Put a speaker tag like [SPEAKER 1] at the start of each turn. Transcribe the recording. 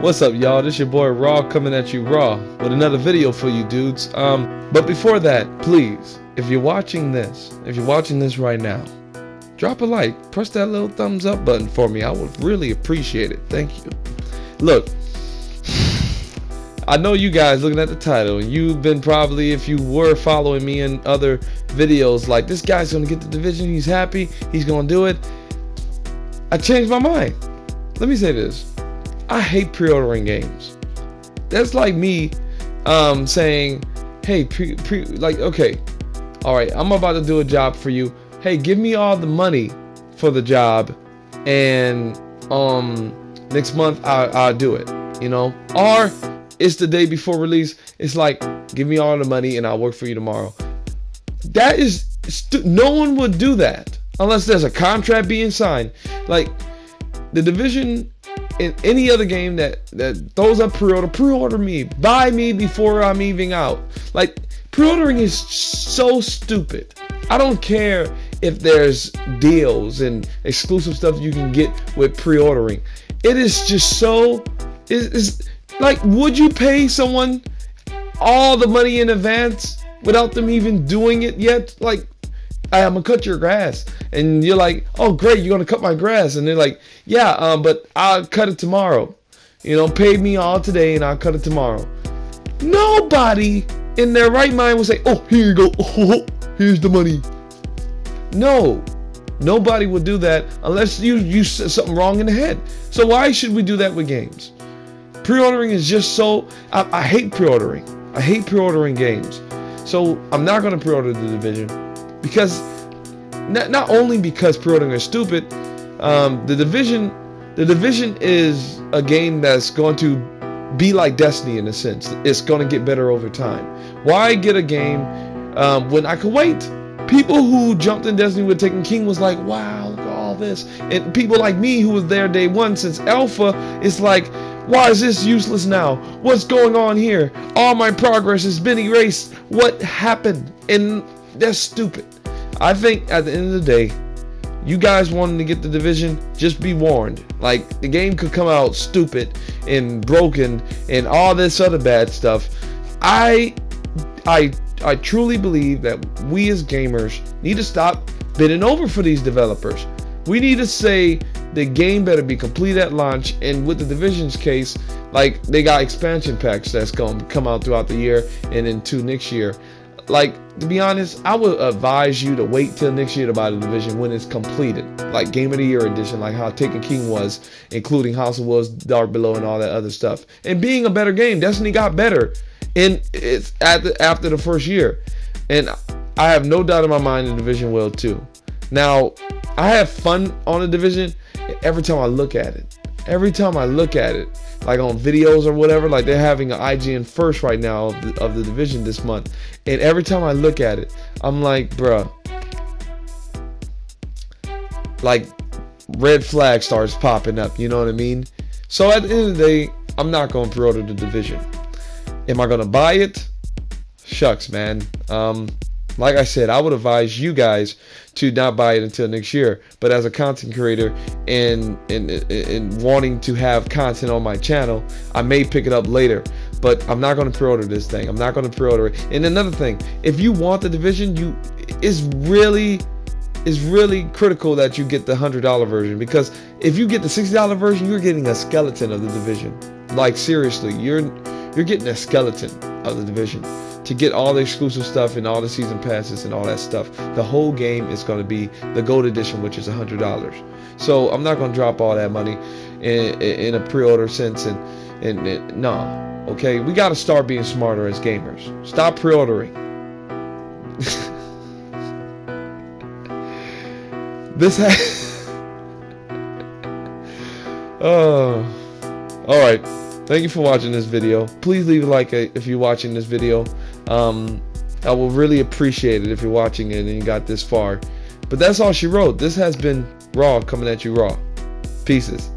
[SPEAKER 1] What's up, y'all? This your boy Raw coming at you raw with another video for you dudes. Um, but before that, please, if you're watching this, if you're watching this right now, drop a like, press that little thumbs up button for me. I would really appreciate it. Thank you. Look, I know you guys looking at the title, and you've been probably, if you were following me in other videos, like this guy's gonna get the division, he's happy, he's gonna do it. I changed my mind. Let me say this. I hate pre-ordering games. That's like me um, saying, "Hey, pre, pre, like, okay, all right, I'm about to do a job for you. Hey, give me all the money for the job, and um, next month I, I'll do it. You know, or it's the day before release. It's like, give me all the money and I'll work for you tomorrow. That is, no one would do that unless there's a contract being signed. Like, the division in any other game that that throws up pre-order, pre-order me, buy me before I'm even out. Like pre-ordering is so stupid. I don't care if there's deals and exclusive stuff you can get with pre-ordering. It is just so is like would you pay someone all the money in advance without them even doing it yet? Like hey, I'm gonna cut your grass. And you're like, oh great, you're gonna cut my grass. And they're like, yeah, um, but I'll cut it tomorrow. You know, pay me all today and I'll cut it tomorrow. Nobody in their right mind will say, oh, here you go. Oh, here's the money. No, nobody will do that unless you you said something wrong in the head. So why should we do that with games? Pre-ordering is just so. I, I hate pre-ordering. I hate pre-ordering games. So I'm not gonna pre-order the division because not, not only because pre-ordering is stupid, um, the division the division is a game that's going to be like Destiny in a sense. It's going to get better over time. Why get a game um, when I could wait? People who jumped in Destiny with Taken King was like, wow, look at all this. And people like me who was there day one since Alpha is like, why is this useless now? What's going on here? All my progress has been erased. What happened? And that's stupid. I think at the end of the day, you guys wanting to get the division, just be warned. Like the game could come out stupid and broken and all this other bad stuff. I I I truly believe that we as gamers need to stop bidding over for these developers. We need to say the game better be complete at launch and with the division's case, like they got expansion packs that's going to come out throughout the year and into next year like to be honest, I would advise you to wait till next year to buy the division when it's completed, like Game of the Year edition, like how Taken King was, including House of Wolves, Dark Below, and all that other stuff. And being a better game, Destiny got better, and it's at the, after the first year, and I have no doubt in my mind the division will too. Now, I have fun on the division every time I look at it. Every time I look at it, like on videos or whatever. Like they're having an IGN first right now of the, of the division this month, and every time I look at it, I'm like, bruh, like red flag starts popping up. You know what I mean? So at the end of the day, I'm not going to pre-order the division. Am I going to buy it? Shucks, man. Um, like I said, I would advise you guys to not buy it until next year. But as a content creator and, and, and wanting to have content on my channel, I may pick it up later. But I'm not going to pre-order this thing. I'm not going to pre-order it. And another thing, if you want the division, you is really is really critical that you get the hundred dollar version because if you get the sixty dollar version, you're getting a skeleton of the division. Like seriously, you're you're getting a skeleton of the division to get all the exclusive stuff and all the season passes and all that stuff. The whole game is going to be the gold edition, which is a hundred dollars. So I'm not going to drop all that money in, in a pre-order sense and and, and no. Okay, we got to start being smarter as gamers. Stop pre-ordering. this has. oh, all right. Thank you for watching this video. Please leave a like if you're watching this video. Um, I will really appreciate it if you're watching it and you got this far. But that's all she wrote. This has been Raw coming at you raw. Pieces.